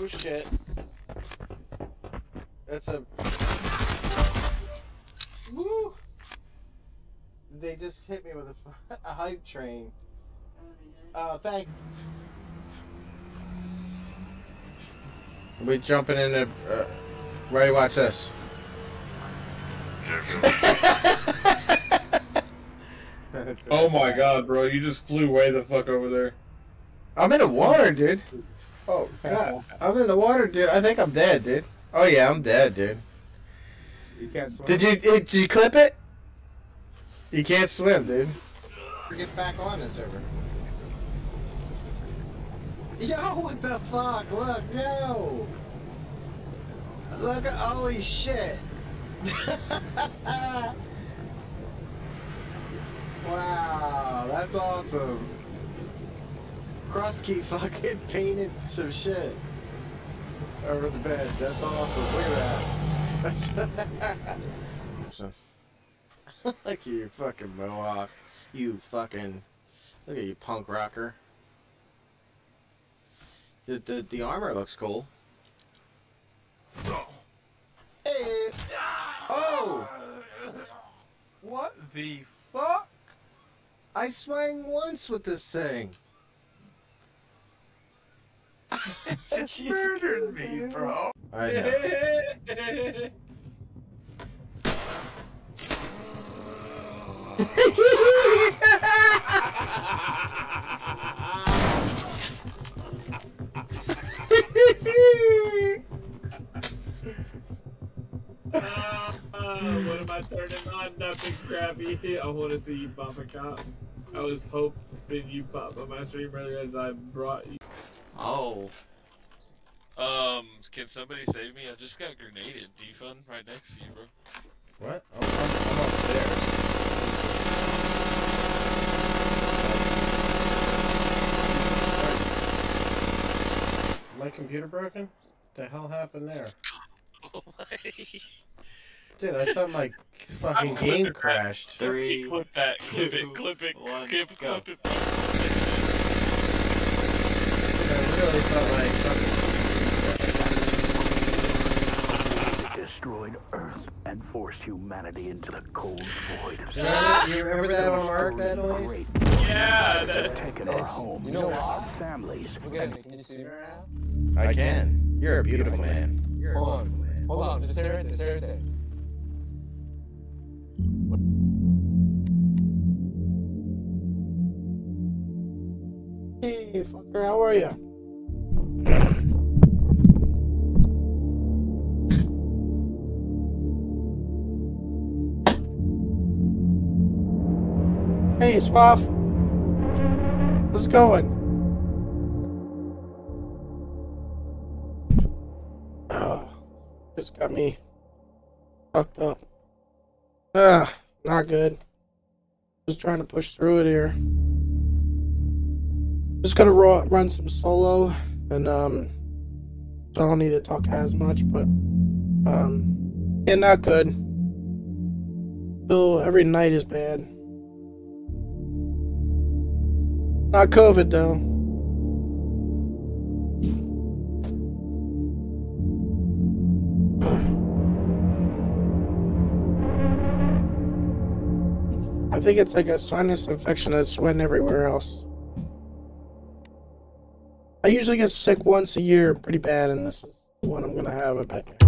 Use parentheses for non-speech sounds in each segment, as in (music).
Oh shit. That's a. Woo! They just hit me with a, (laughs) a hype train. Oh, thank. We jumping in the. Uh, ready? Watch this. (laughs) (laughs) Oh my god, bro, you just flew way the fuck over there. I'm in the water, dude. Oh (laughs) god, I'm in the water, dude. I think I'm dead, dude. Oh yeah, I'm dead, dude. You can't swim. Did you eh, did you clip it? You can't swim, dude. Get back on the server. Yo, what the fuck? Look, no! Look at holy shit. (laughs) wow, that's awesome. Krusky fucking (laughs) painted some shit over the bed. That's awesome. Look at that. (laughs) Look at you fucking mohawk. You fucking. Look at you punk rocker. The, the, the armor looks cool. Hey! Oh! What the fuck? I swang once with this thing. (laughs) It just murdered me, bro. I know. (laughs) What am I turning on? Nothing crappy. I want to see you pop a cop. I was hoping you pop on my stream earlier as I brought you. Oh. Um, can somebody save me? I just got grenaded. Defund right next to you, bro. What? I'm, I'm, I'm upstairs. My computer broken? The hell happened there? (laughs) Dude, I thought my fucking game crashed. Three, clip that, clip it, clip it, one, clip, go. clip it. I really thought my fucking... destroyed Earth and forced humanity into the cold void of You remember, you remember that on Mark, that noise? Yeah, that. taken our homes, You know what? families, Good. Can you see me right now? I can. You're a beautiful man. Hold on. Hold on. Just stay right there. Stay right there. Hey, fucker, how are you? Hey, Swaff. How's it going? Oh, just got me fucked up. Ah, not good. Just trying to push through it here. Just gonna ru- run some solo, and um, so I don't need to talk as much, but um, yeah, not good. Still, every night is bad. Not COVID though. (sighs) I think it's like a sinus infection that's went everywhere else. I usually get sick once a year pretty bad, and this is one I'm gonna have, I bet.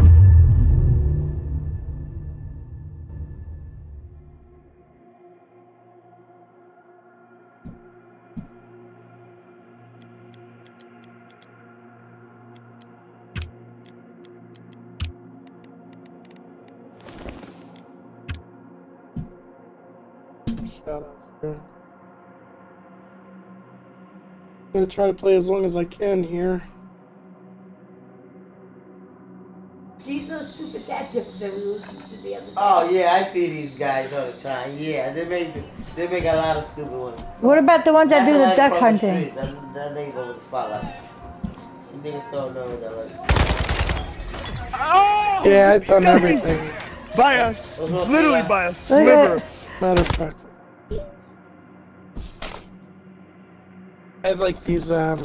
I'm gonna try to play as long as I can here. She's so stupid that difference that we listened to the other. Oh yeah, I see these guys all the time. Yeah, they make they make a lot of stupid ones. What about the ones that do the duck like the hunting? That, that niggas over the spotlight. You niggas don't know that like. Yeah, I've done everything. By us, literally by a Look sliver. Matter of fact. I have like these um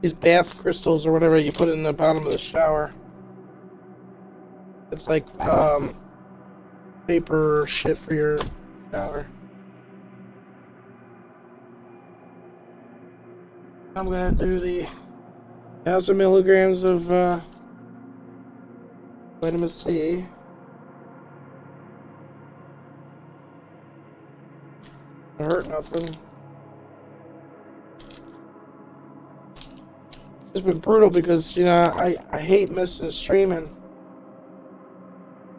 these bath crystals or whatever you put in the bottom of the shower. It's like um paper shit for your shower. I'm gonna do the thousand milligrams of uh, vitamin C. hurt nothing. It's been brutal because you know I I hate missing streaming.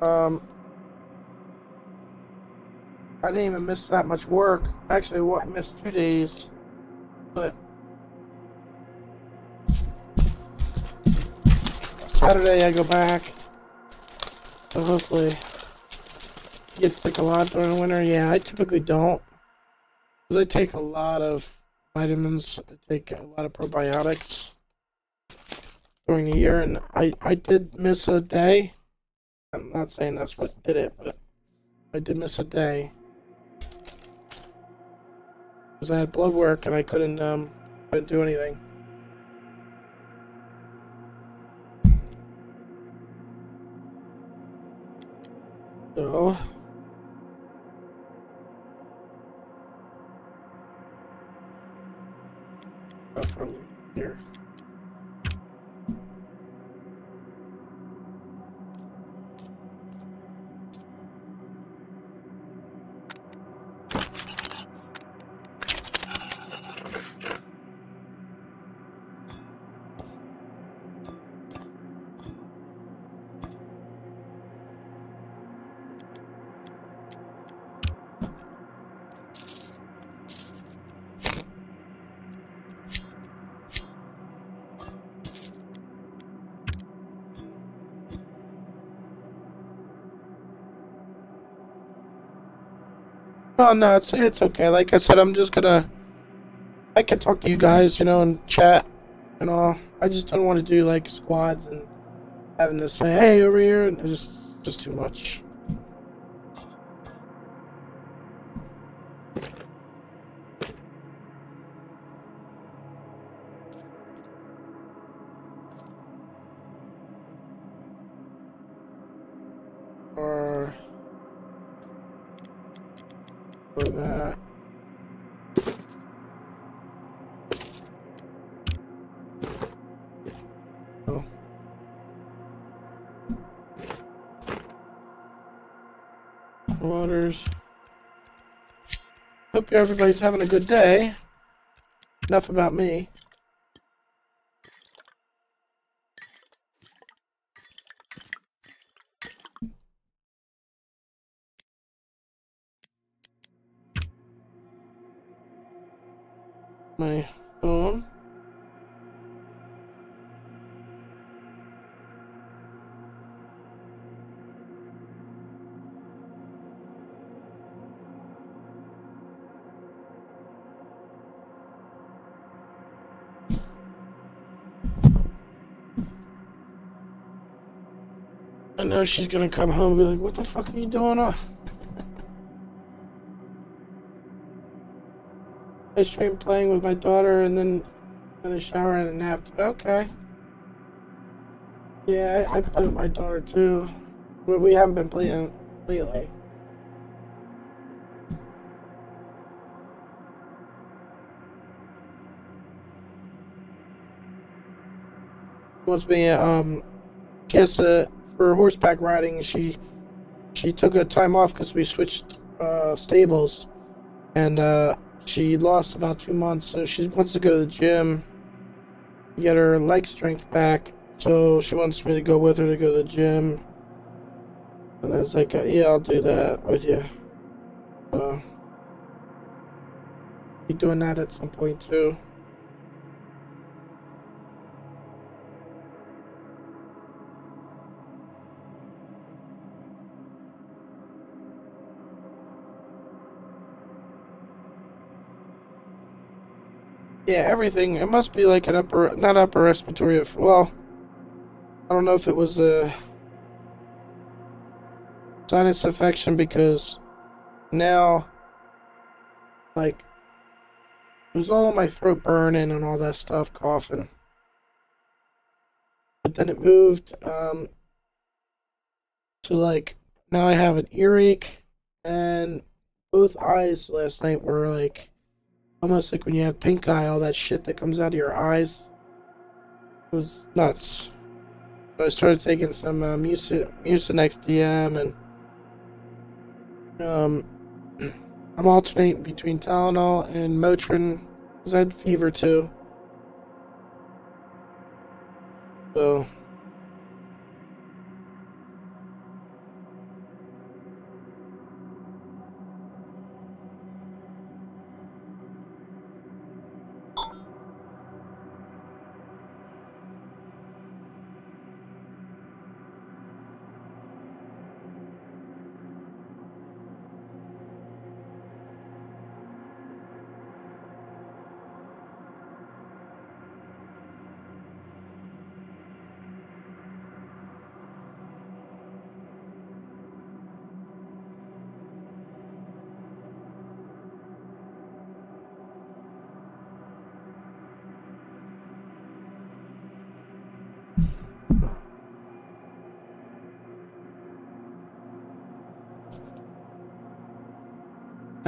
Um, I didn't even miss that much work. Actually, what I missed two days, but Saturday I go back. So hopefully get sick a lot during the winter. Yeah, I typically don't. Because I take a lot of vitamins. I take a lot of probiotics during the year. And I, I did miss a day. I'm not saying that's what did it, but I did miss a day. Because I had blood work and I couldn't, um, couldn't do anything. So, Oh no, it's it's okay. Like I said, I'm just gonna. I can talk to you guys, you know, and chat and all. I just don't want to do like squads and having to say, "Hey, over here," and it's just just too much. Hope everybody's having a good day. Enough about me. Know she's gonna come home and be like, what the fuck are you doing off? I streamed playing with my daughter and then had a shower and a nap. Okay. Yeah, I, I play with my daughter too. But we haven't been playing lately. Wants me, um, guess, uh, for horseback riding, she, she took a time off because we switched, uh, stables. And, uh, she lost about two months, so she wants to go to the gym, get her leg strength back. So she wants me to go with her to go to the gym. And I was like, uh, yeah, I'll do that with you. So, be doing that at some point too. Yeah, everything. It must be like an upper, not upper respiratory. Well, I don't know if it was a sinus infection because now, like, it was all my throat burning and all that stuff, coughing. but then it moved um, to like now I have an earache and both eyes last night were like almost like when you have pink eye, all that shit that comes out of your eyes. It was nuts. So I started taking some uh, Mucin, Mucinex DM and um, (clears throat) I'm alternating between Tylenol and Motrin because I had fever too. So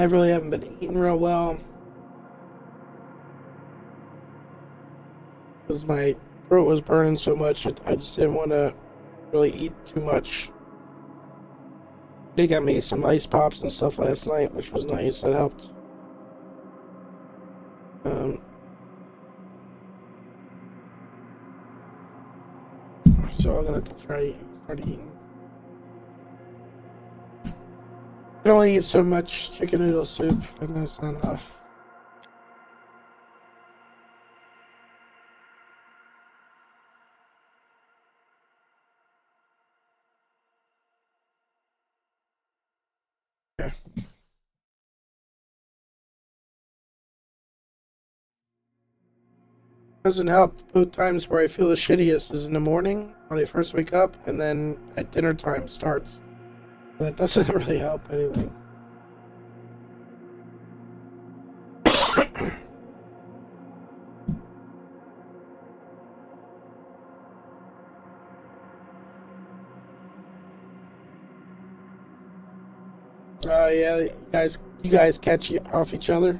I really haven't been eating real well. Because my throat was burning so much, I just didn't want to really eat too much. They got me some ice pops and stuff last night, which was nice. That helped. Um, so I'm gonna try start eating. Can only eat so much chicken noodle soup, and that's not enough. Doesn't help. Both times where I feel the shittiest is in the morning when I first wake up, and then at dinner time starts. That doesn't (laughs) really help anything. (coughs) Uh, yeah, you guys, you guys catch off each other.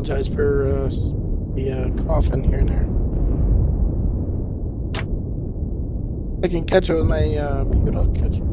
Apologize for uh, the uh, coughing here and there. I can catch it with my uh, mute. I'll catch it.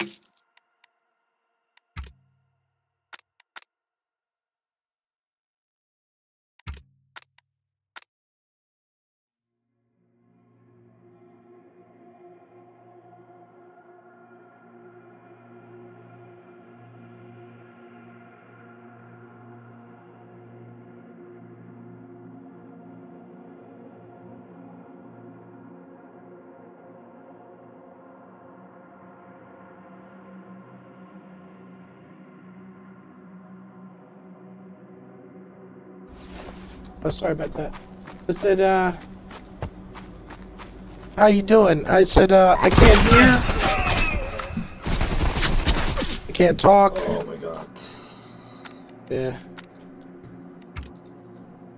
you Oh, sorry about that. I said, uh, how you doing? I said, uh, I can't hear. I can't talk. Oh my god. Yeah.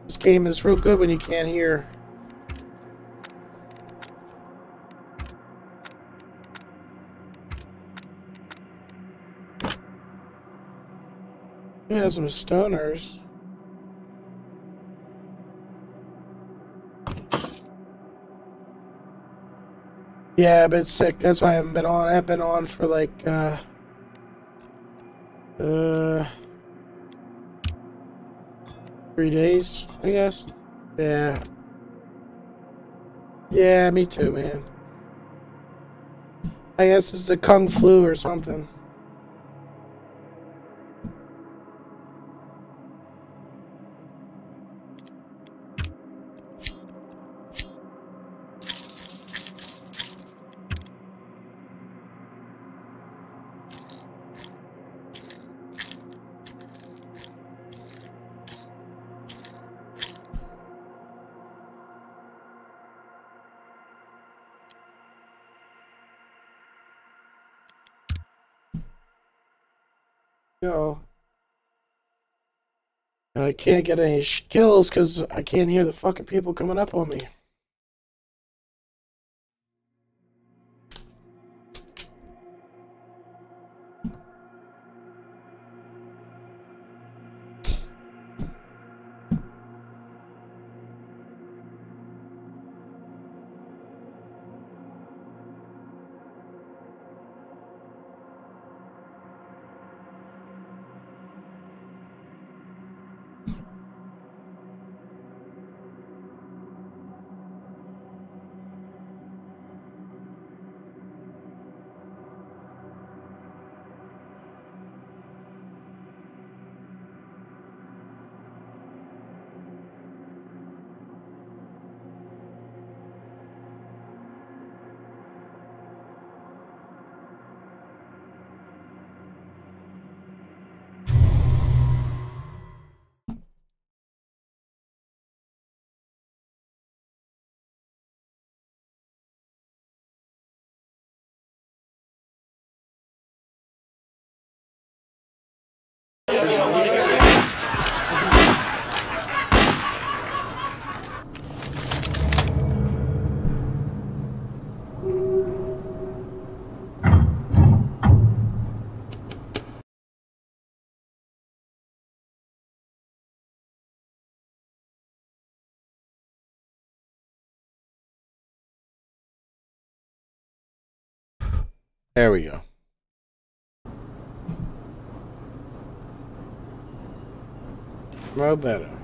This game is real good when you can't hear. Yeah, some stoners. Yeah, I've been sick. That's why I haven't been on. I've been on for like, uh, uh, three days, I guess. Yeah. Yeah, me too, man. I guess it's the kung flu or something. Yo. And I can't get any skills because I can't hear the fucking people coming up on me. There we go. Mo better.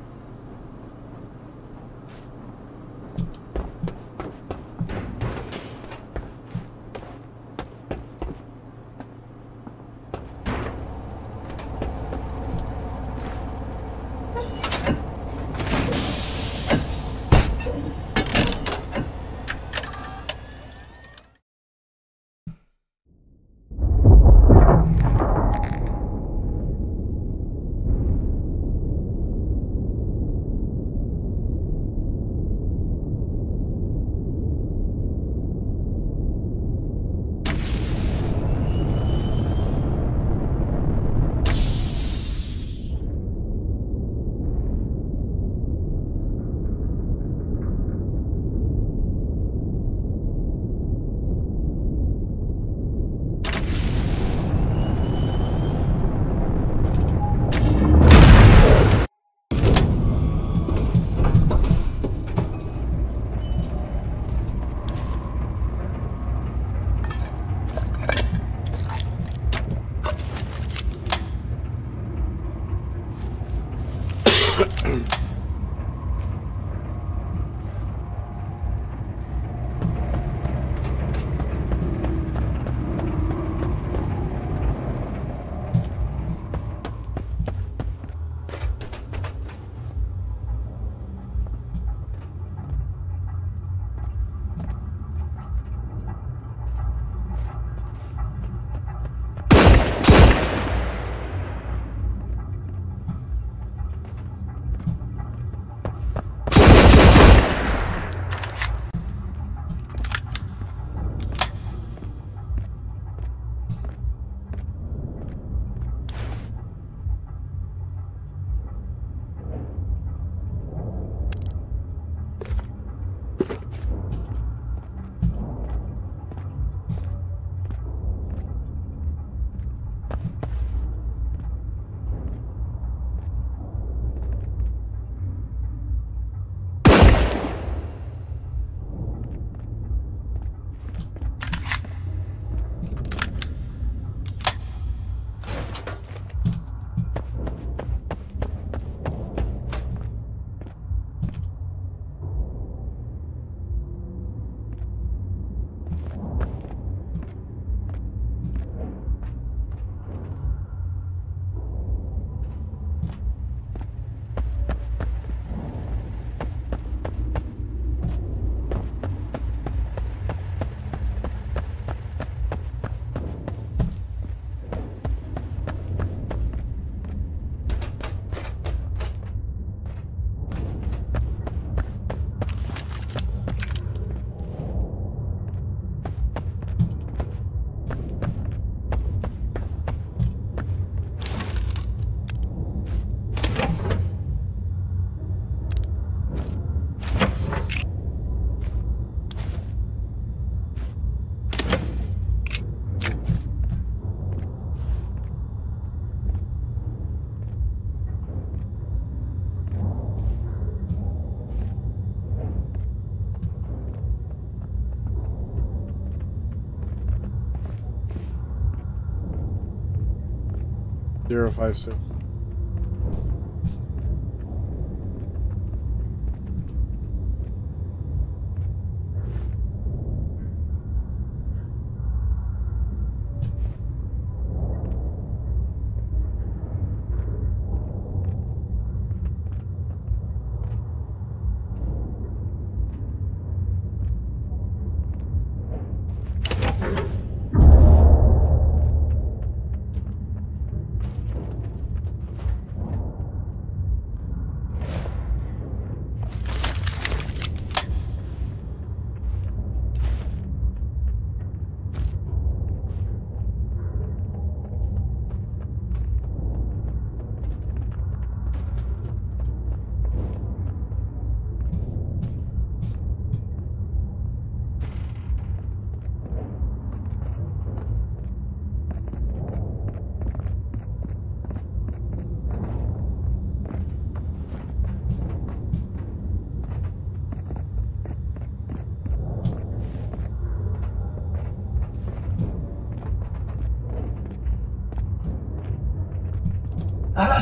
Zero five six.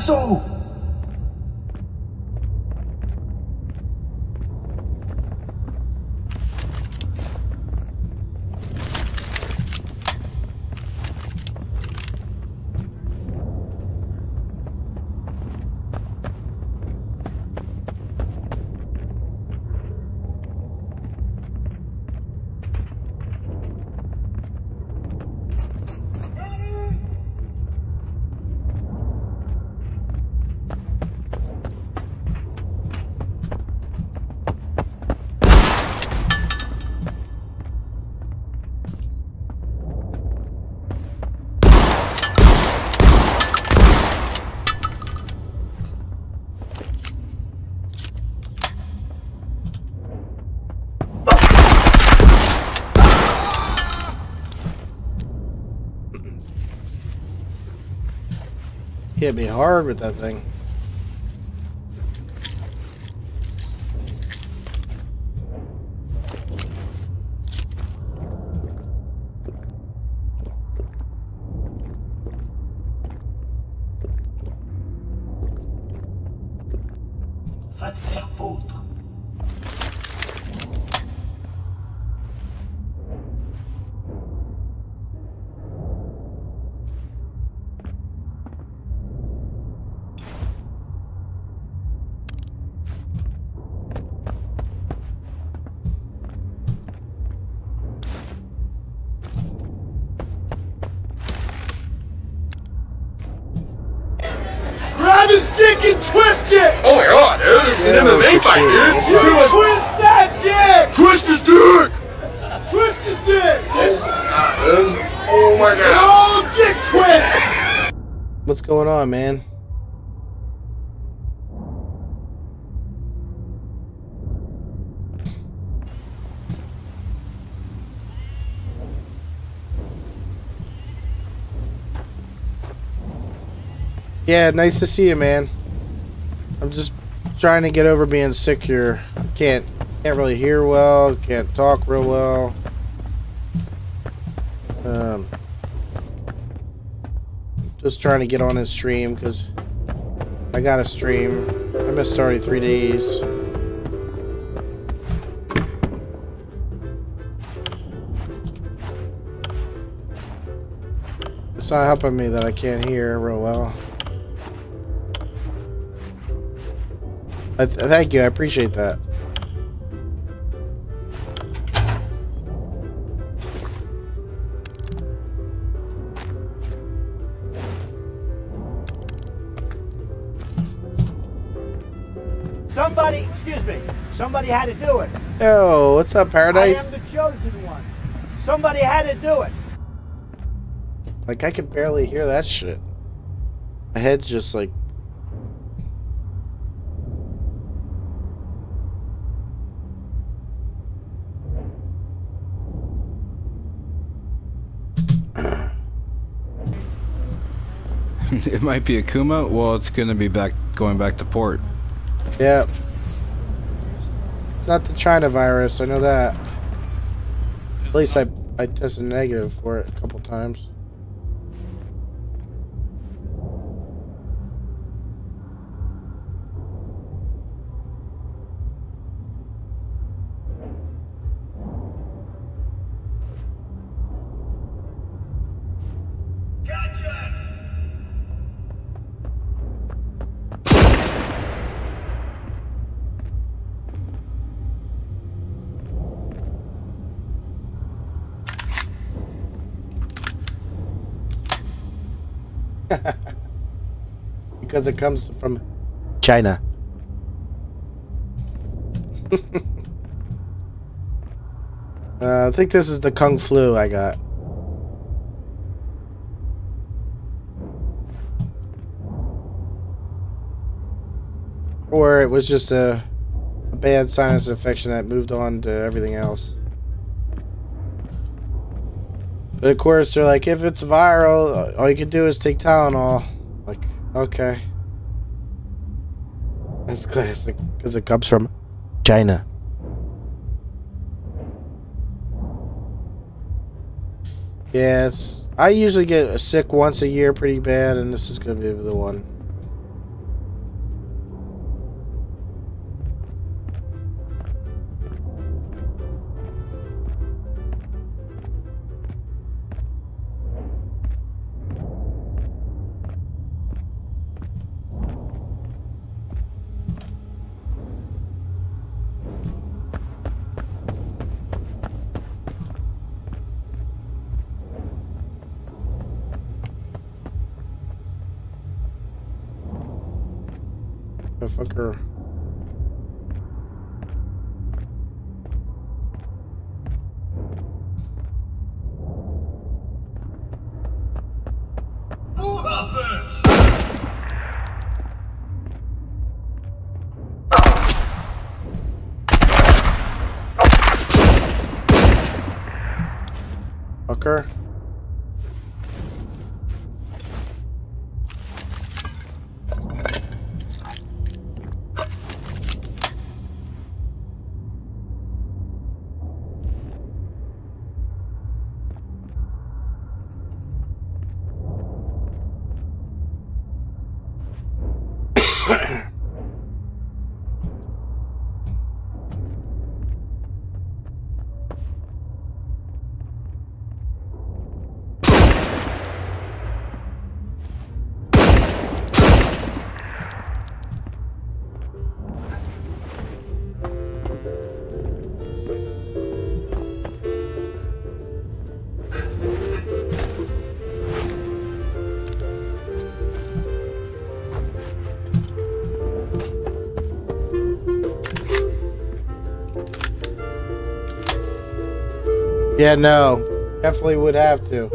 Arazo! Hit me hard with that thing. Yeah, nice to see you, man. I'm just trying to get over being sick here. Can't can't really hear well, can't talk real well. Um just trying to get on his stream because I got a stream. I missed already three days. It's not helping me that I can't hear real well. I th thank you, I appreciate that. Somebody, excuse me, somebody had to do it. Yo, what's up, Paradise? I am the chosen one. Somebody had to do it. Like, I can barely hear that shit. My head's just like. (laughs) it might be Akuma. Well, it's gonna be back going back to port. Yep. It's not the China virus, I know that. At least I, I tested negative for it a couple times. Because it comes from China. (laughs) uh, I think this is the Kung Flu I got. Or it was just a, a bad sinus infection that moved on to everything else. But of course, they're like, if it's viral, all you can do is take Tylenol. Like, okay. That's classic, because it comes from China. It's, I usually get sick once a year pretty bad, and this is going to be the one. Fucker. Yeah, no. Definitely would have to.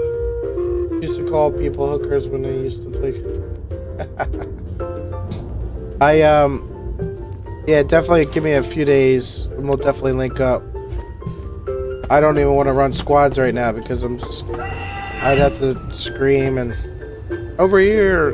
Used to call people hookers when they used to play. (laughs) I, um, yeah, definitely give me a few days and we'll definitely link up. I don't even want to run squads right now because I'm just, I'd have to scream and over here,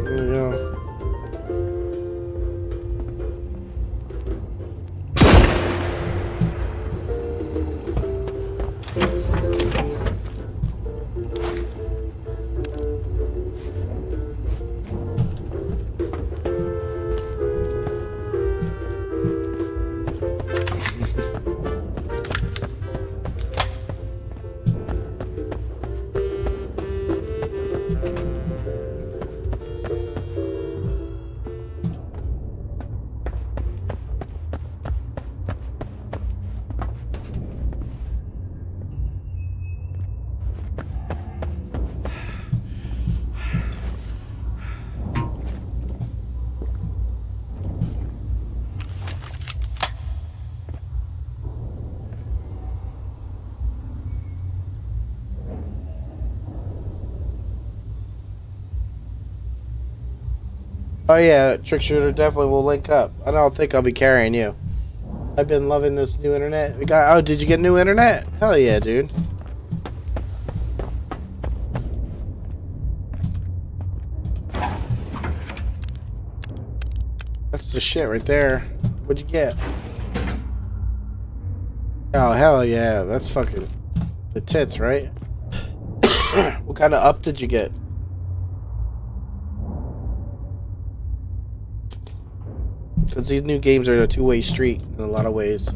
yeah, Trick Shooter definitely will link up. I don't think I'll be carrying you. I've been loving this new internet. We got. Oh, did you get new internet? Hell yeah, dude. That's the shit right there. What'd you get? Oh hell yeah, that's fucking the tits, right? (coughs) what kind of up did you get? Because these new games are a two-way street in a lot of ways.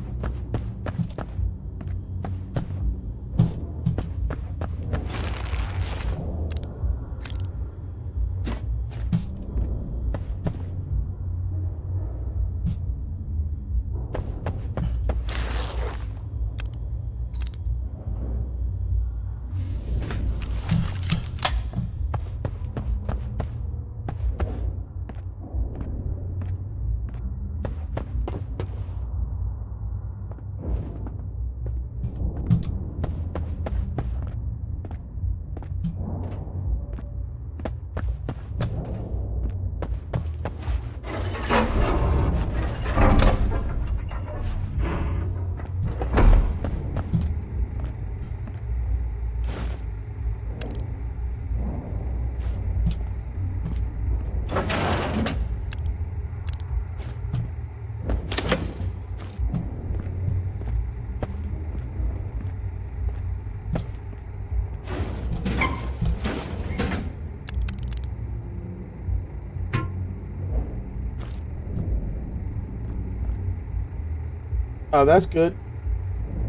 Oh, that's good.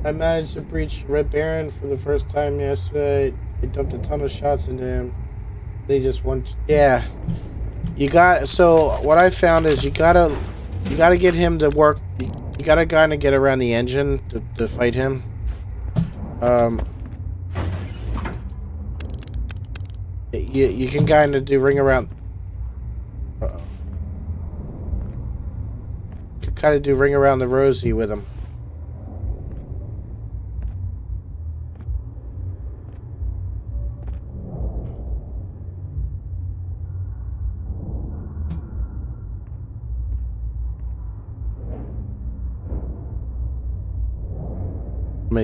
I managed to breach Red Baron for the first time yesterday. I dumped a ton of shots into him. They just want, yeah. You got so what I found is you gotta, you gotta get him to work. You, gotta kind of get around the engine to, to fight him. Um. You you can kind of do ring around. Uh oh. You can kind of do ring around the rosy with him.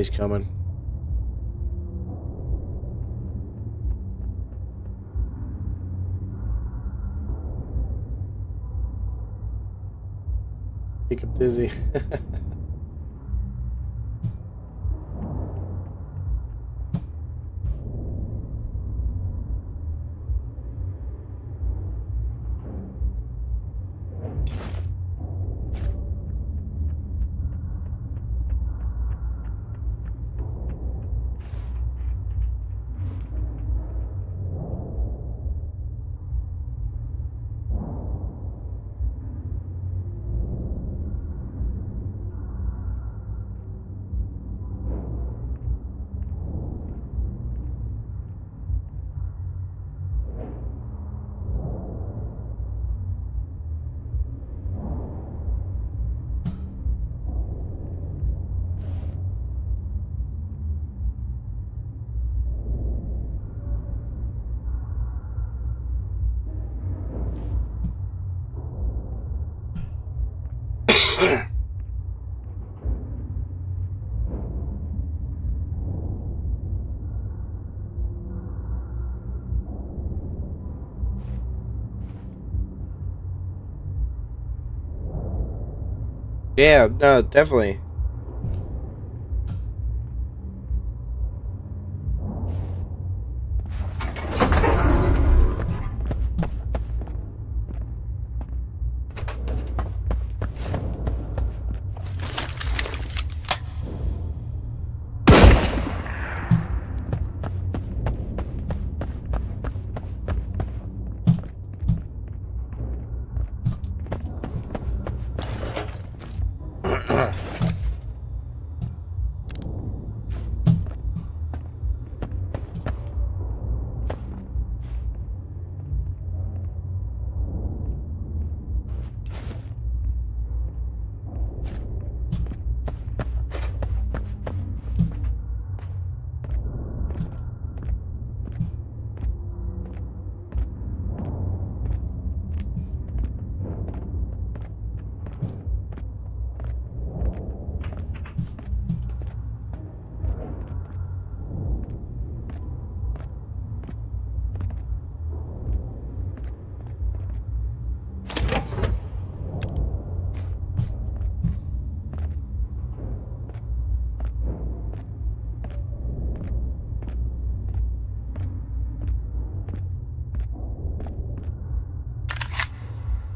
May's coming. Make him dizzy. (laughs) Yeah, no, definitely.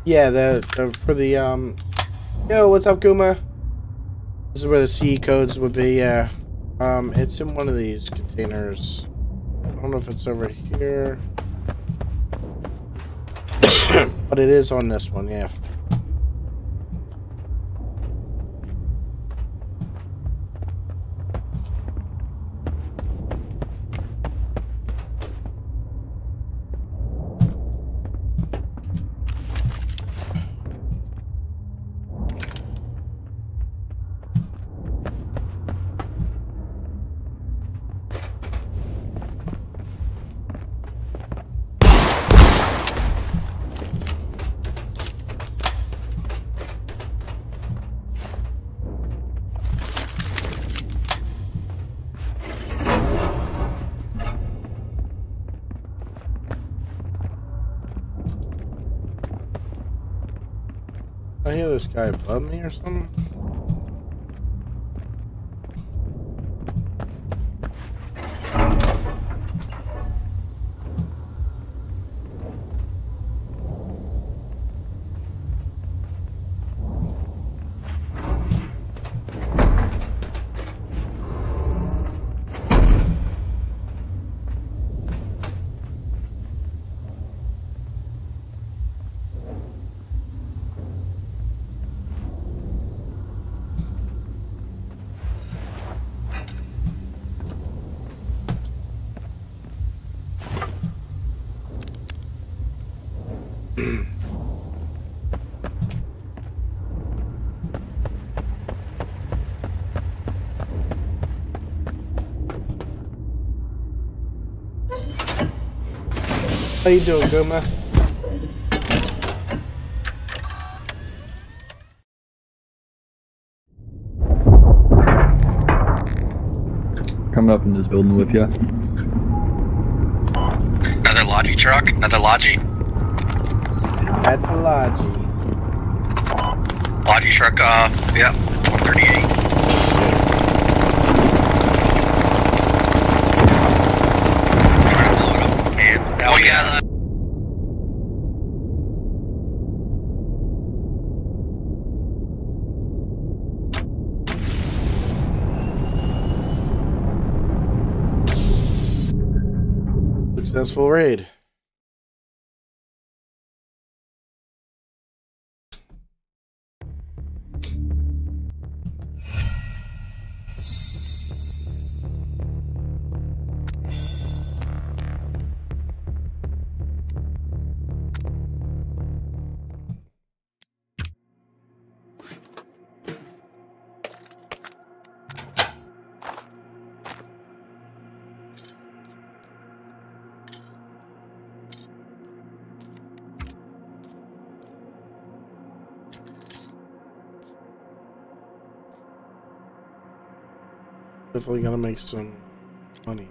Yeah, the, the for the um. Yo, what's up, Guma? This is where the C codes would be. Yeah, um, it's in one of these containers. I don't know if it's over here, (coughs) but it is on this one. Yeah. Guy above me or something. How you doing, Goma? Coming up in this building with you. Another Logi truck? Another Logi? At the Logi. Logi truck, uh, yeah, 138. Yeah. Successful raid. Definitely gonna make some money.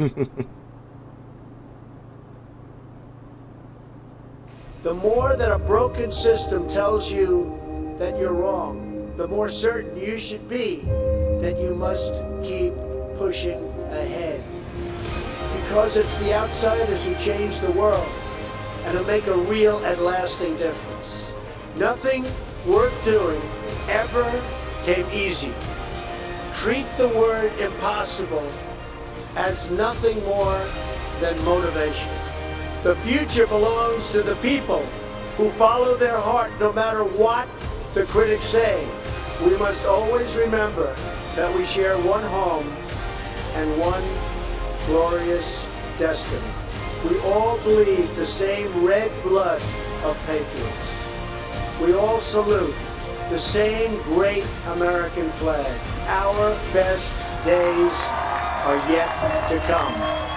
(laughs) The more that a broken system tells you that you're wrong, the more certain you should be that you must keep pushing ahead. Because it's the outsiders who change the world and who make a real and lasting difference. Nothing worth doing ever came easy. Treat the word impossible as nothing more than motivation. The future belongs to the people who follow their heart no matter what the critics say. We must always remember that we share one home and one glorious destiny. We all bleed the same red blood of patriots. We all salute the same great American flag. Our best days are yet to come.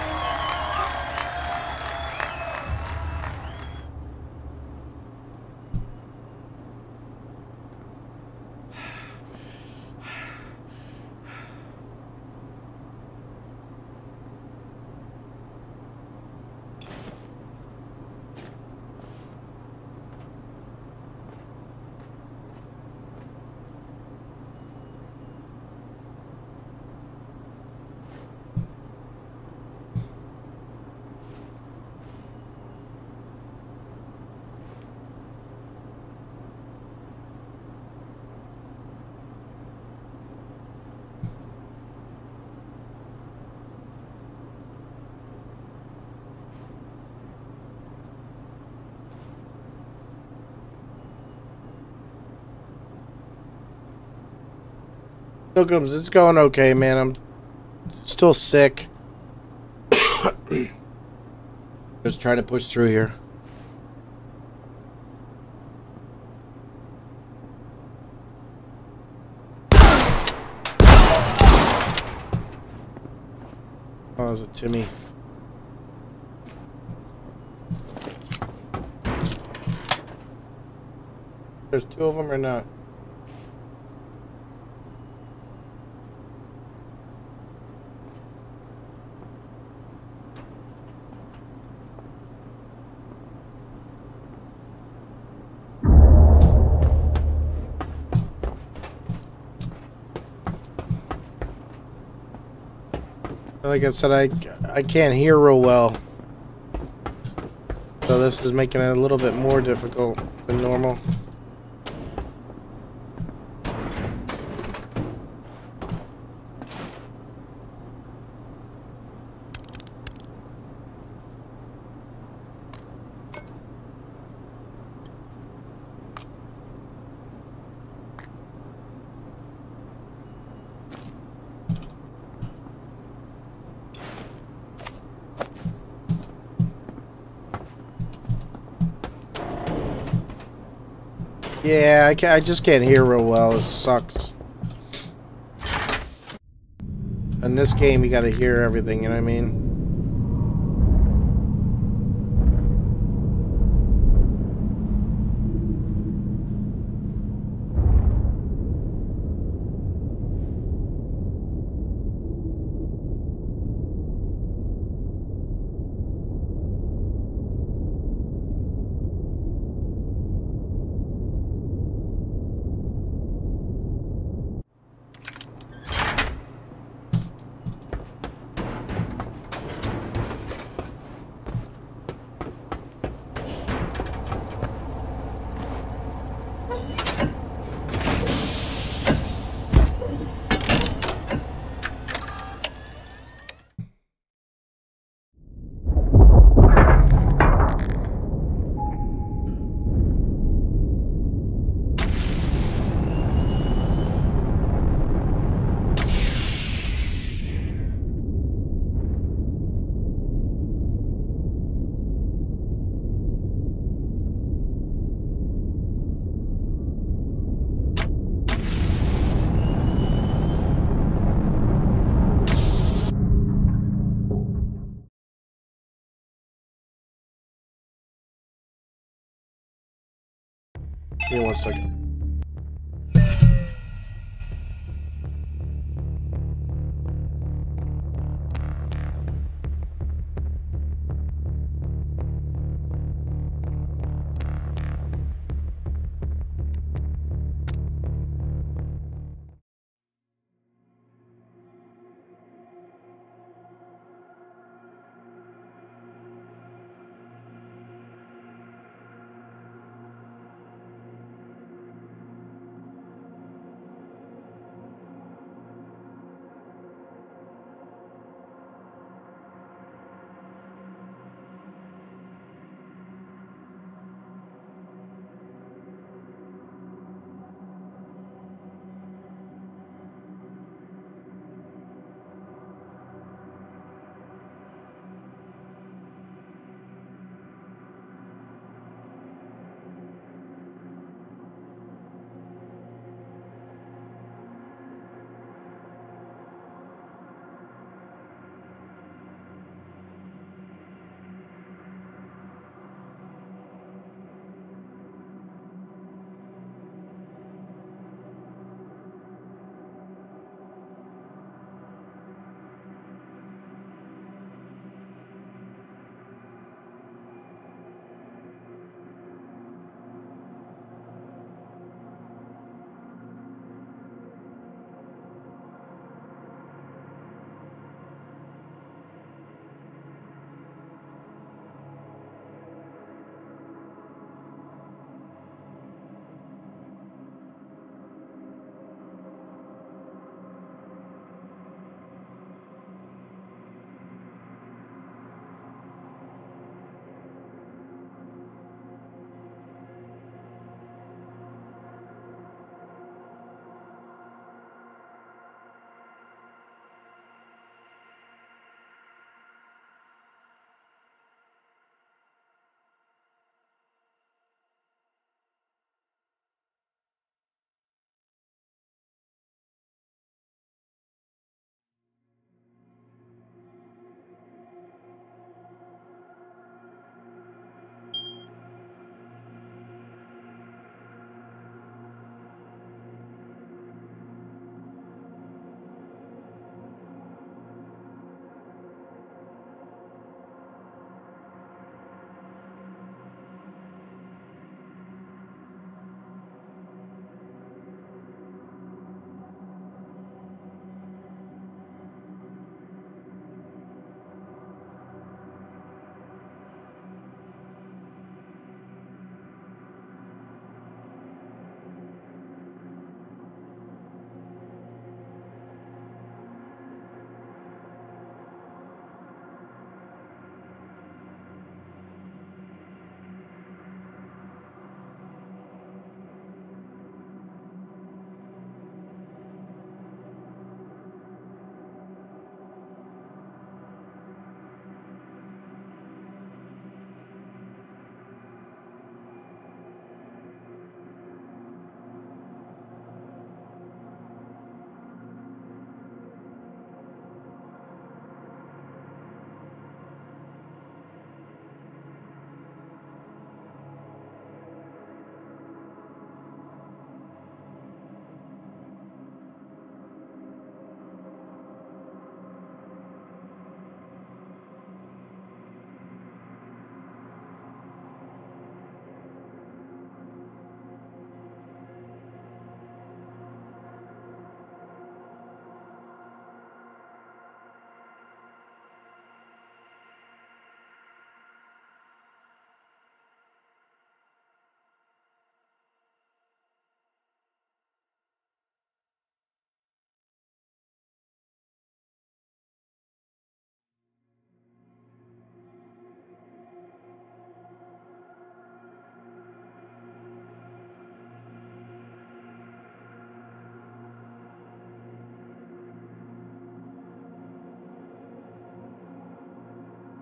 Pilgrims, it's going okay, man. I'm still sick. (coughs) Just trying to push through here. Oh, is it Timmy? There's two of them or not? Like I said, I, I can't hear real well. So this is making it a little bit more difficult than normal. I, can, I just can't hear real well. It sucks. In this game, you gotta hear everything, you know what I mean? Me one second.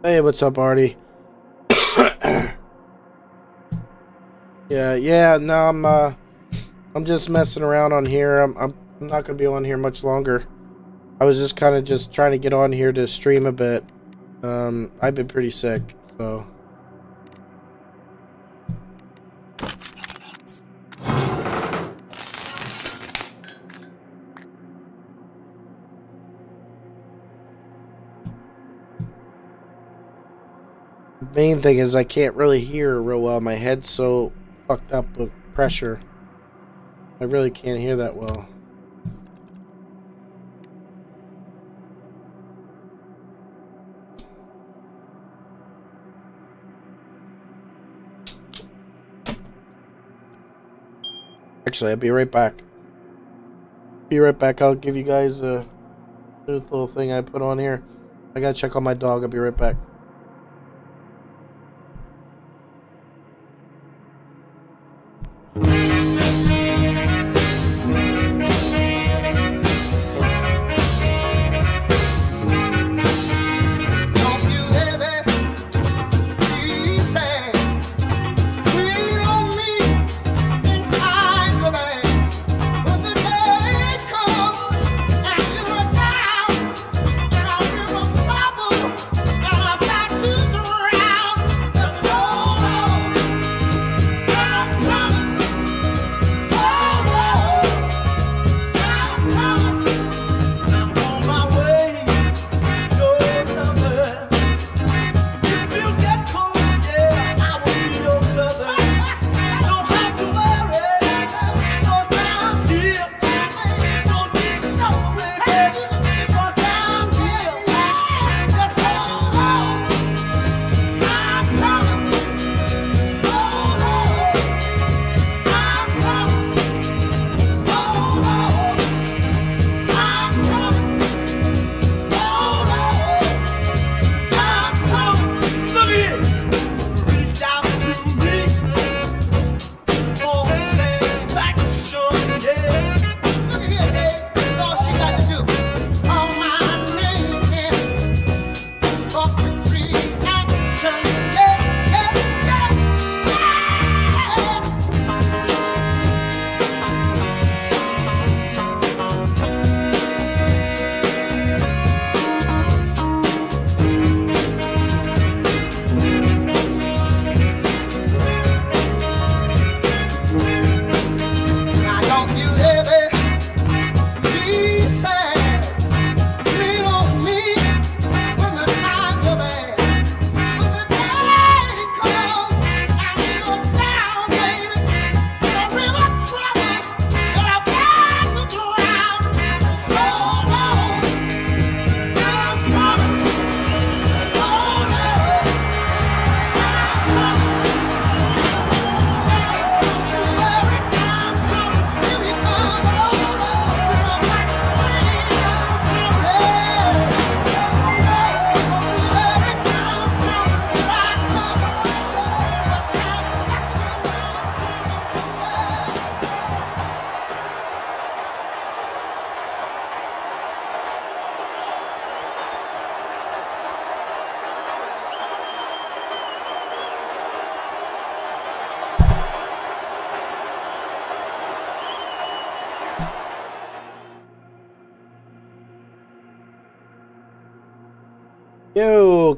Hey, what's up, Artie? (coughs) yeah, yeah. No, I'm. Uh, I'm just messing around on here. I'm. I'm, I'm not gonna be on here much longer. I was just kind of just trying to get on here to stream a bit. Um, I've been pretty sick, so. Main thing is I can't really hear real well. My head's so fucked up with pressure. I really can't hear that well. Actually, I'll be right back. Be right back. I'll give you guys a little thing I put on here. I gotta check on my dog. I'll be right back.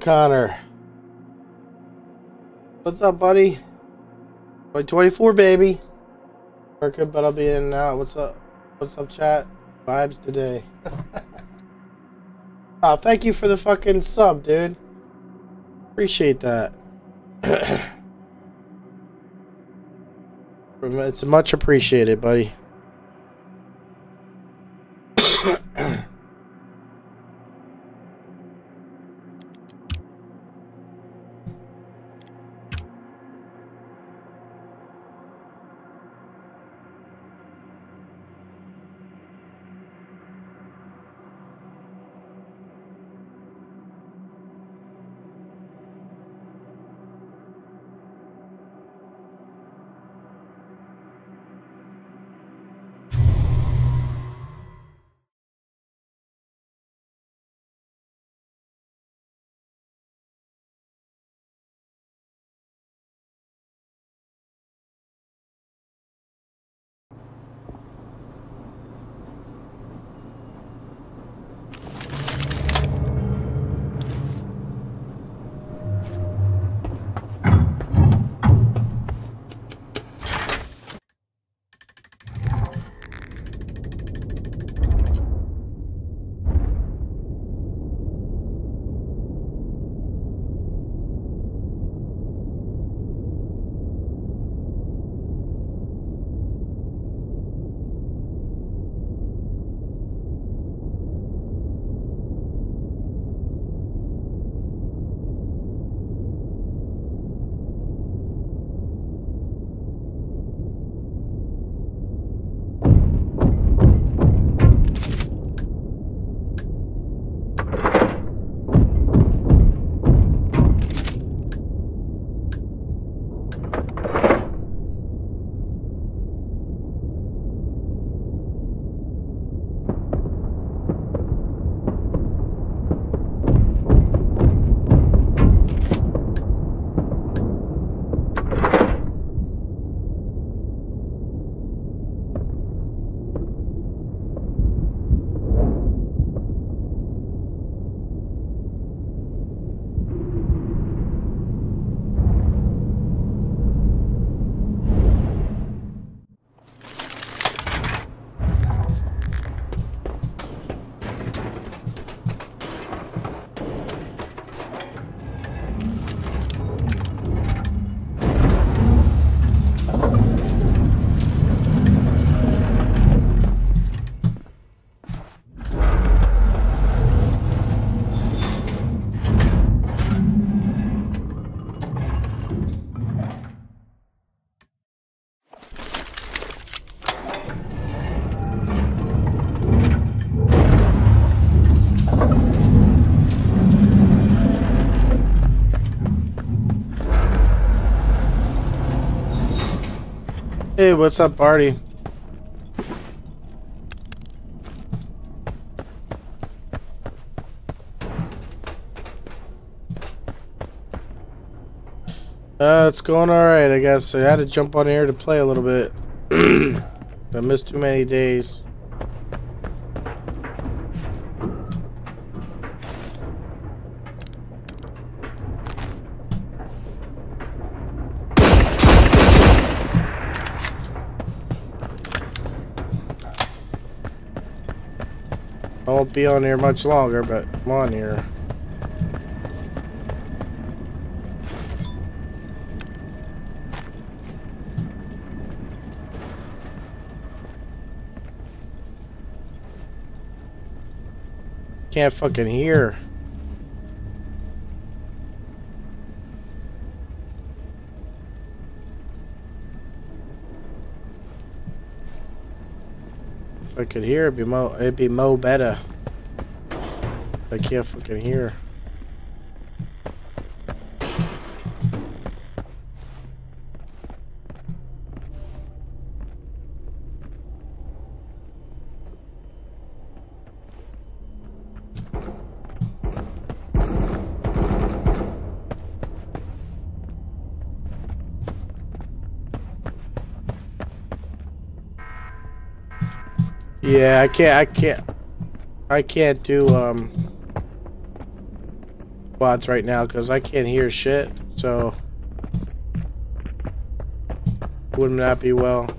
Connor. What's up, buddy? Boy, 24, baby. Working, but I'll be in out. What's up? What's up, chat? Vibes today. (laughs) oh, thank you for the fucking sub, dude. Appreciate that. (clears throat) it's much appreciated, buddy. Hey, what's up, Barty? Uh, it's going alright, I guess. I had to jump on here to play a little bit. (clears throat) I missed too many days. Be on here much longer, but I'm on here. Can't fucking hear. If I could hear, it'd be mo, it'd be mo better. I can't fucking hear. Yeah, I can't. I can't. I can't do um squads right now because I can't hear shit. So wouldn't that be well?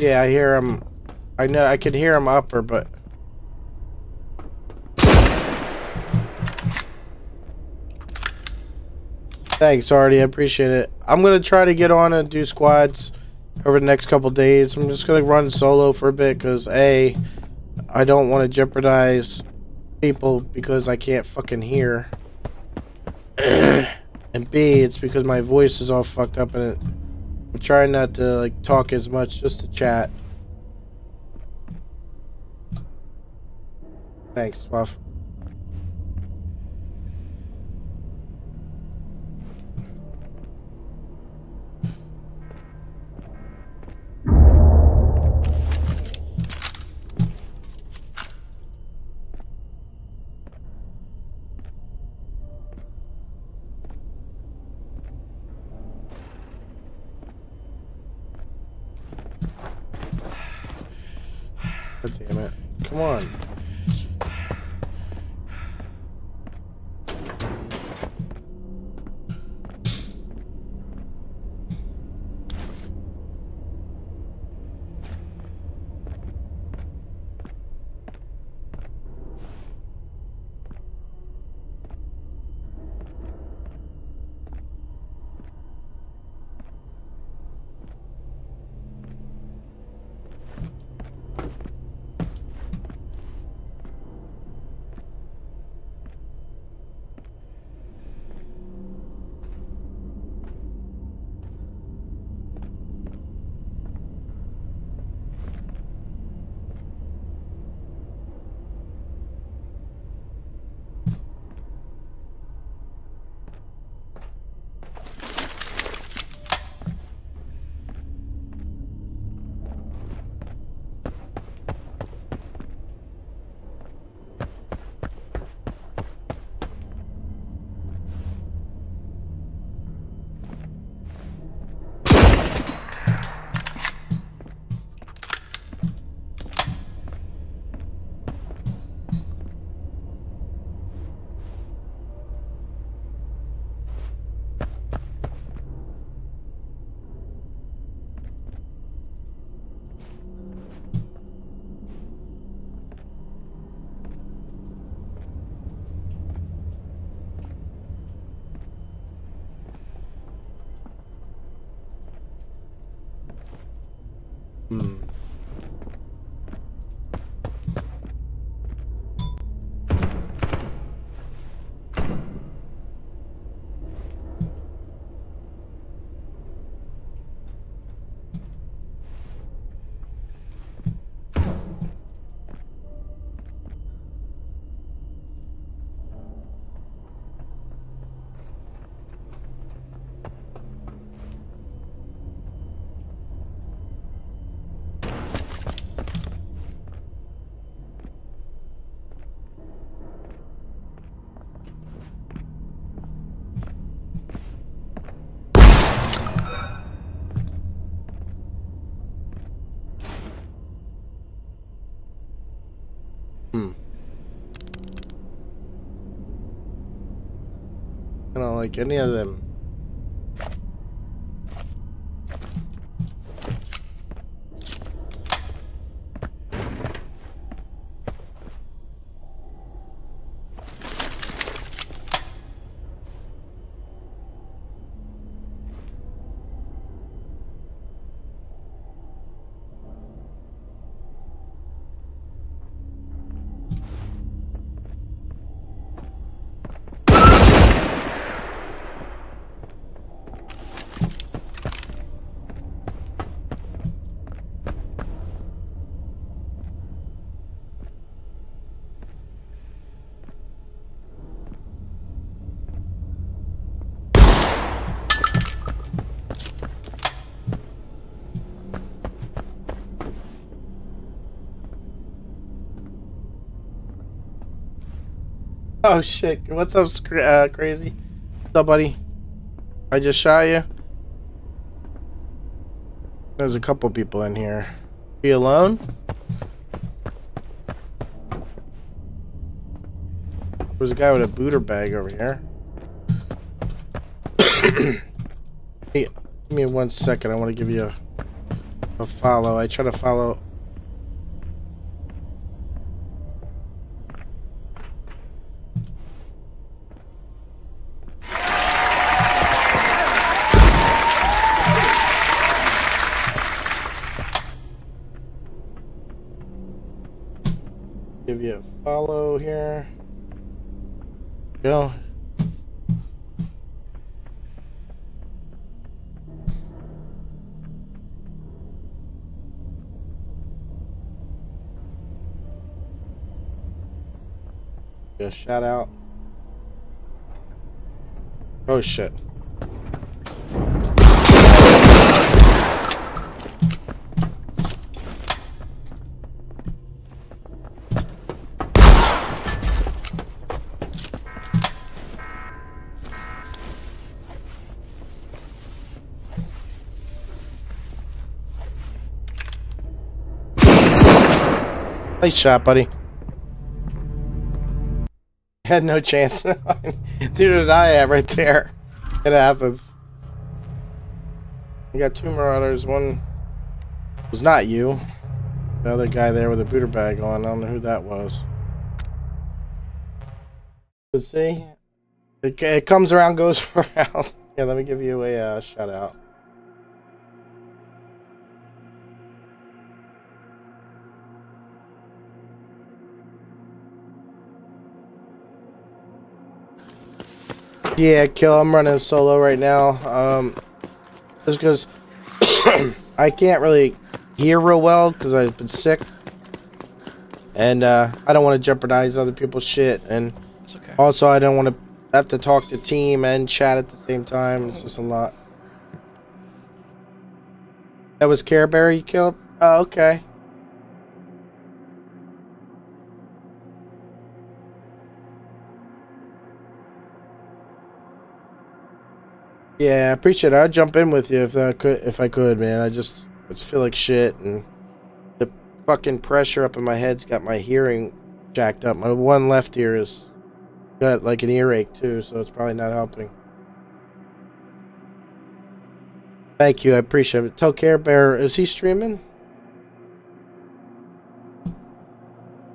Yeah, I hear him. I know I can hear him upper, but thanks, Artie. I appreciate it. I'm gonna try to get on and do squads over the next couple days. I'm just gonna run solo for a bit because a, I don't want to jeopardize people because I can't fucking hear, (clears throat) and b, it's because my voice is all fucked up and it. I'm trying not to like talk as much, just to chat. Thanks, Buff. 嗯。Like any of them. (laughs) Oh shit! What's up, uh, crazy? What's up, buddy? I just shot you. There's a couple people in here. Be alone? There's a guy with a booter bag over here. (coughs) hey, give me one second. I want to give you a, a follow. I try to follow. Give you a follow here. Go. Just shout out. Oh shit. Nice shot, buddy. Had no chance. (laughs) Neither did I have right there. It happens. You got two marauders. One was not you. The other guy there with a booter bag on. I don't know who that was. But see, it, it comes around, goes (laughs) around. yeah, let me give you a uh, shout out. Yeah, kill. I'm running solo right now. Um, just because (coughs) I can't really hear real well because I've been sick, and uh, I don't want to jeopardize other people's shit. And okay. also, I don't want to have to talk to team and chat at the same time. It's just a lot. That was Care Bear you killed. Oh, okay. Yeah, I appreciate it. I'd jump in with you if I could. If I could, man. I just, I feel like shit, and the fucking pressure up in my head's got my hearing jacked up. My one left ear is got like an earache too, so it's probably not helping. Thank you, I appreciate it. Tell Care Bear, is he streaming?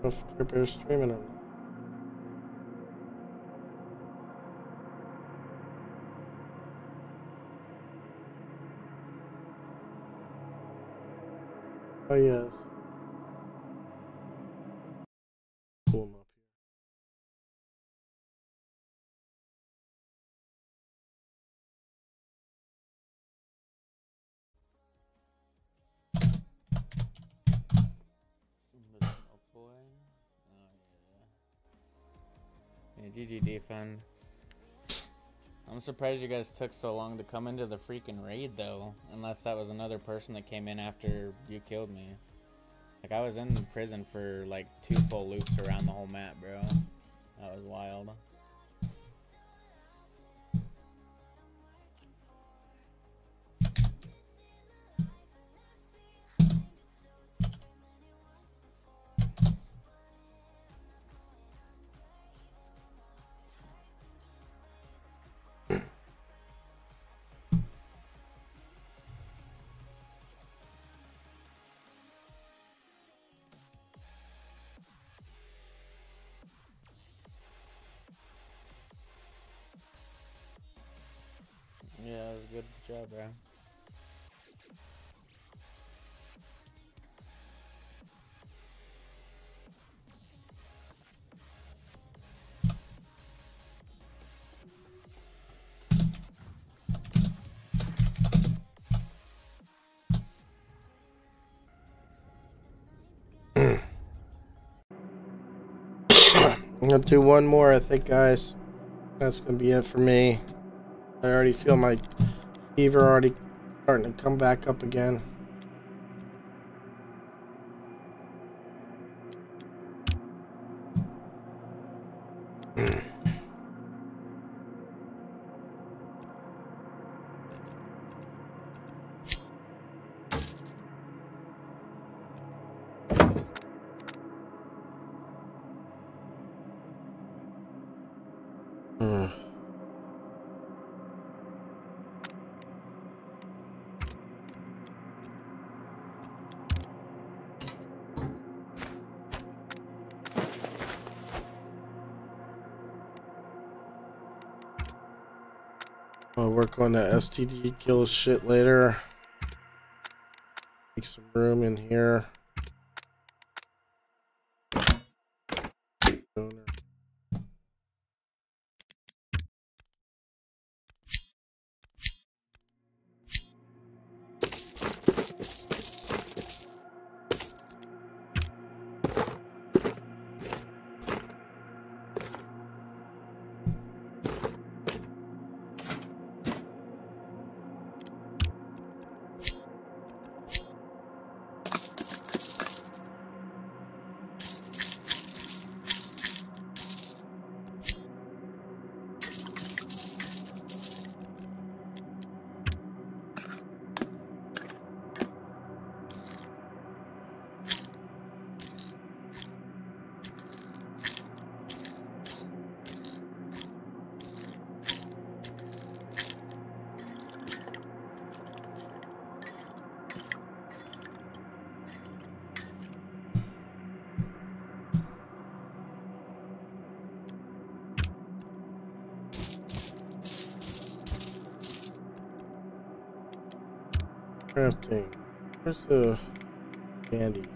Care Bear's streaming Oh yes. Pull him up. Oh, oh, yeah, GG defund. I'm surprised you guys took so long to come into the freaking raid though, unless that was another person that came in after you killed me. Like I was in prison for like two full loops around the whole map, bro. That was wild. Bro. (clears throat) I'm gonna do one more, I think, guys. That's gonna be it for me. I already feel my fever already starting to come back up again. Hmm. I'll work on the STD kill shit later. Make some room in here. The candy?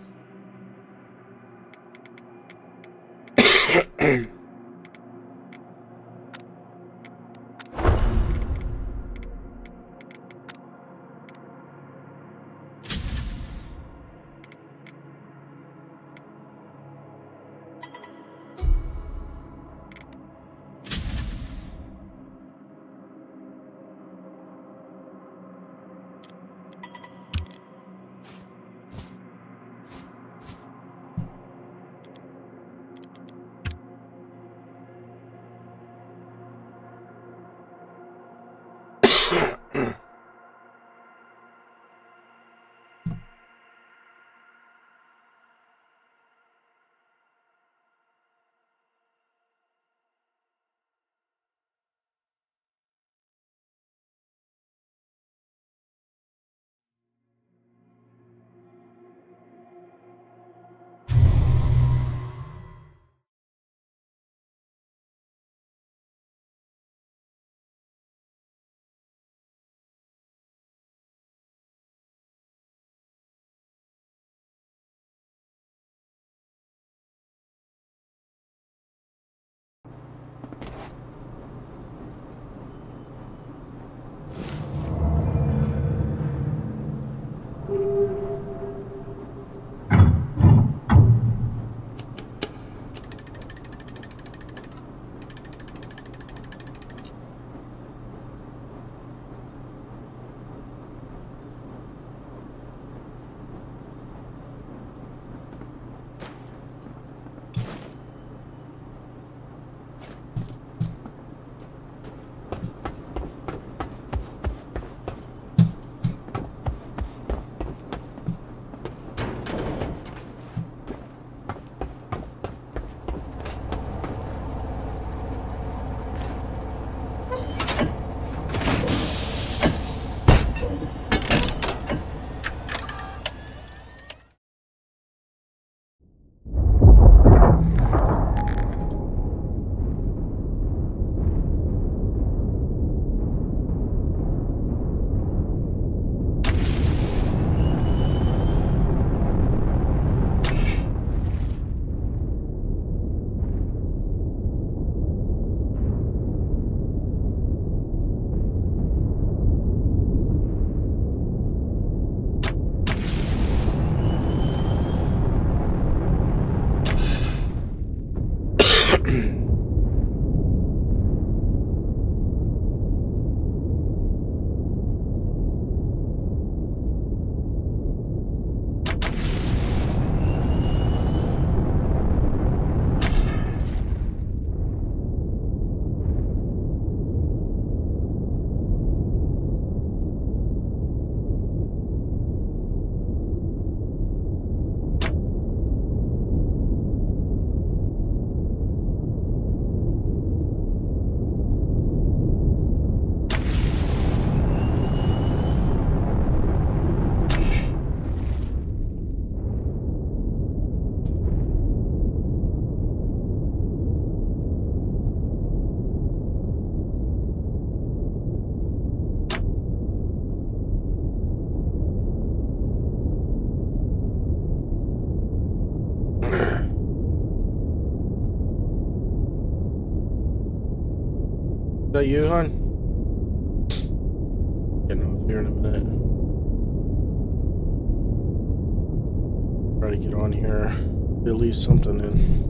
That you, hon? Getting off here in a minute. Try to get on here. At least something in.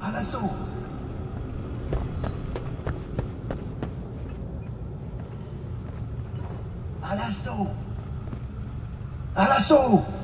話そう。争う。争う。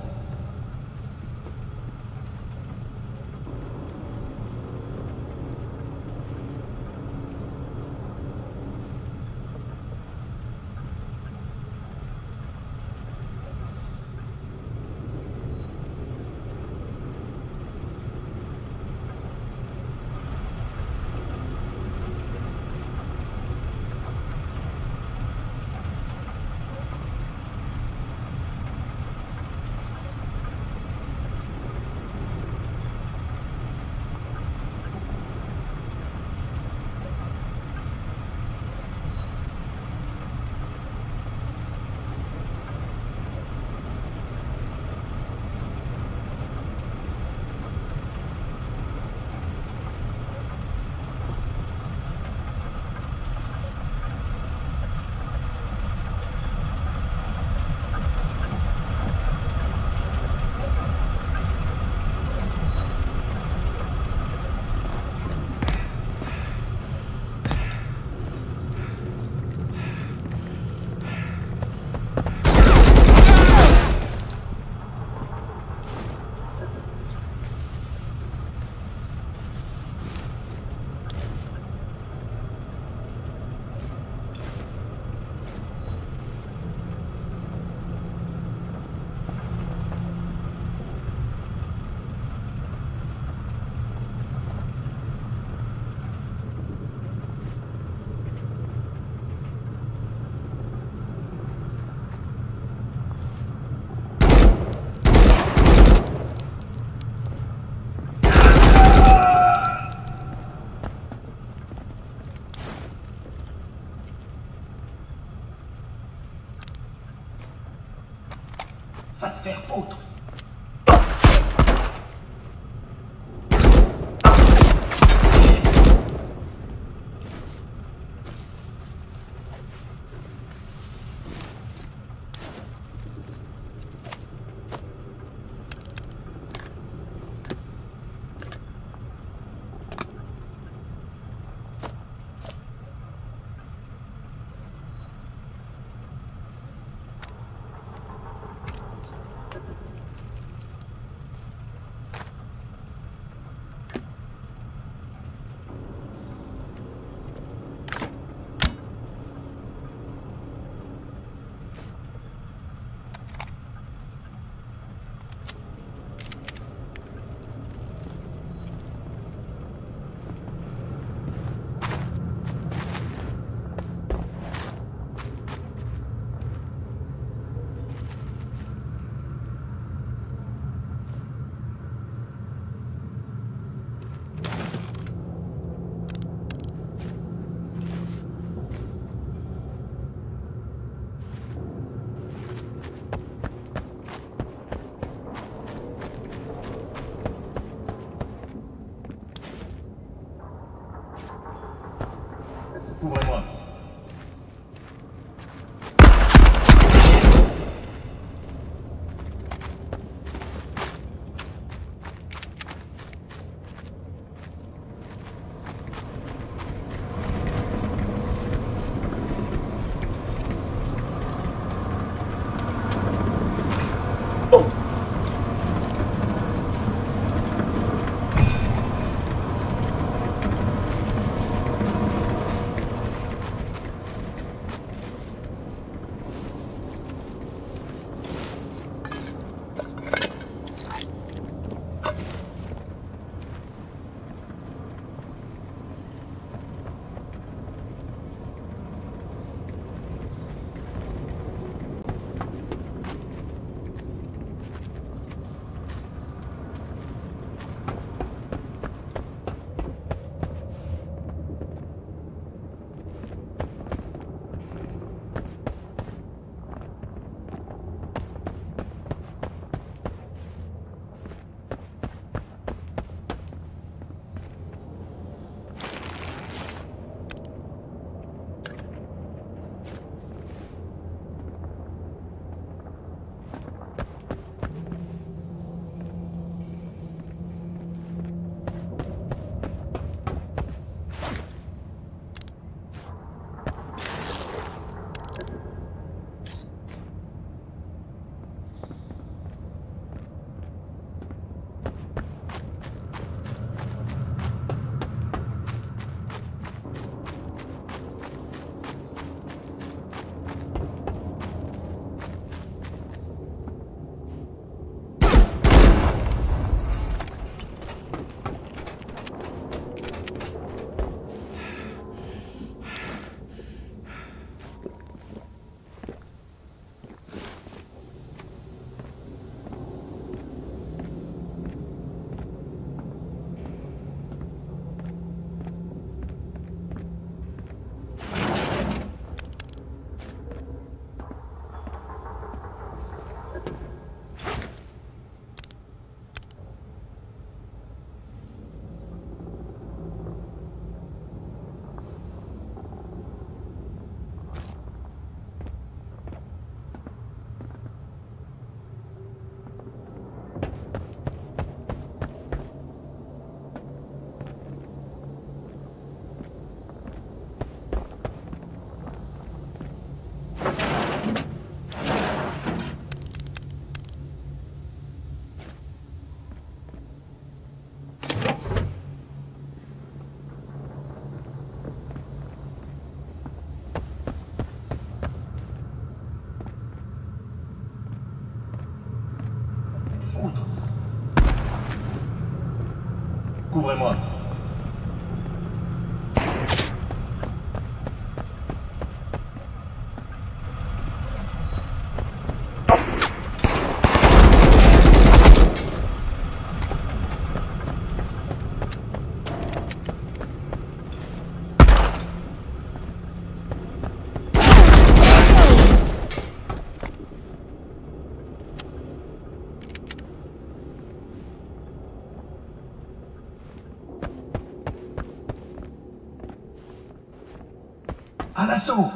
À l'assaut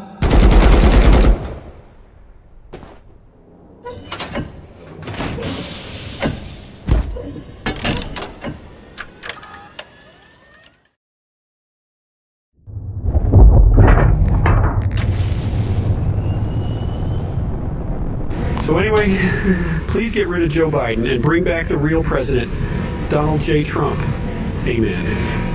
So anyway, please get rid of Joe Biden and bring back the real president, Donald J. Trump. Amen.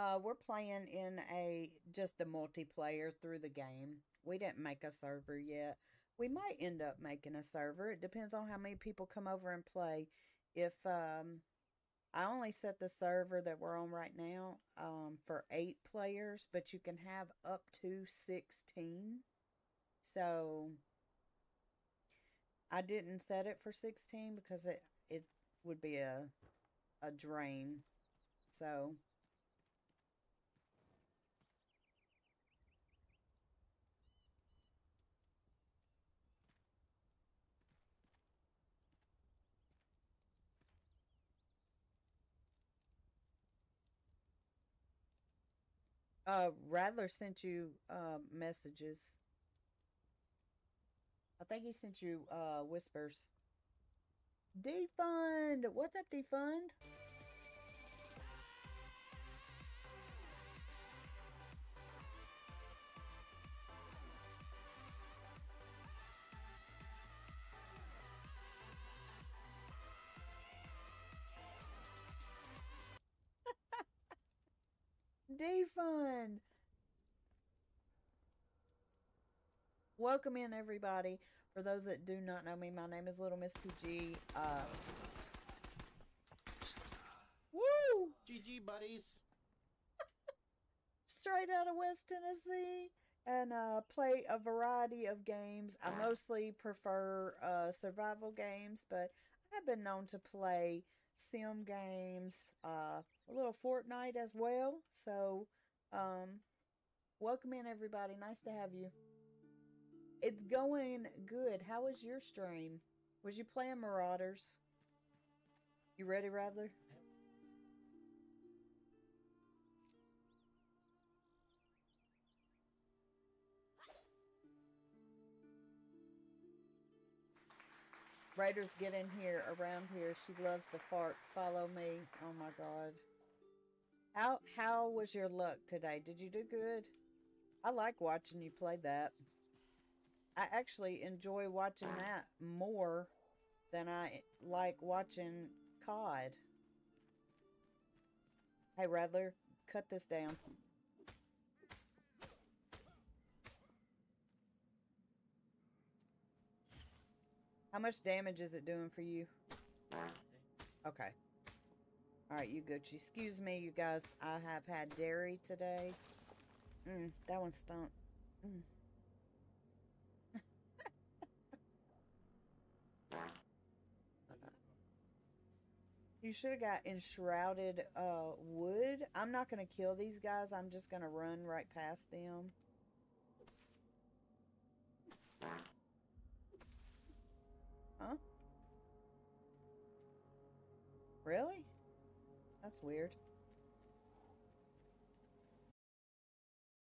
Uh, we're playing in a just the multiplayer through the game. We didn't make a server yet. We might end up making a server. It depends on how many people come over and play. If um, I only set the server that we're on right now um, for eight players, but you can have up to sixteen. So I didn't set it for sixteen because it it would be a a drain. So Uh, Radler sent you uh, messages. I think he sent you uh, whispers. Defund! What's up, Defund? Defund! Welcome in, everybody. For those that do not know me, my name is Little Miss PG. Uh, woo! GG, buddies. (laughs) Straight out of West Tennessee. And uh, play a variety of games. I mostly prefer uh, survival games, but I have been known to play sim games, uh, a little Fortnite as well. So, um, welcome in, everybody. Nice to have you. It's going good. How was your stream? Was you playing Marauders? You ready, Radler? Raiders, get in here, around here. She loves the farts. Follow me. Oh my god. How how was your luck today? Did you do good? I like watching you play that. I actually enjoy watching that more than I like watching COD. Hey, Radler, cut this down. How much damage is it doing for you? Okay. Alright, you Gucci. Excuse me, you guys. I have had dairy today. Mm, that one stunk. Mm. (laughs) You should have got enshrouded uh, wood. I'm not going to kill these guys. I'm just going to run right past them. Huh? Really? That's weird.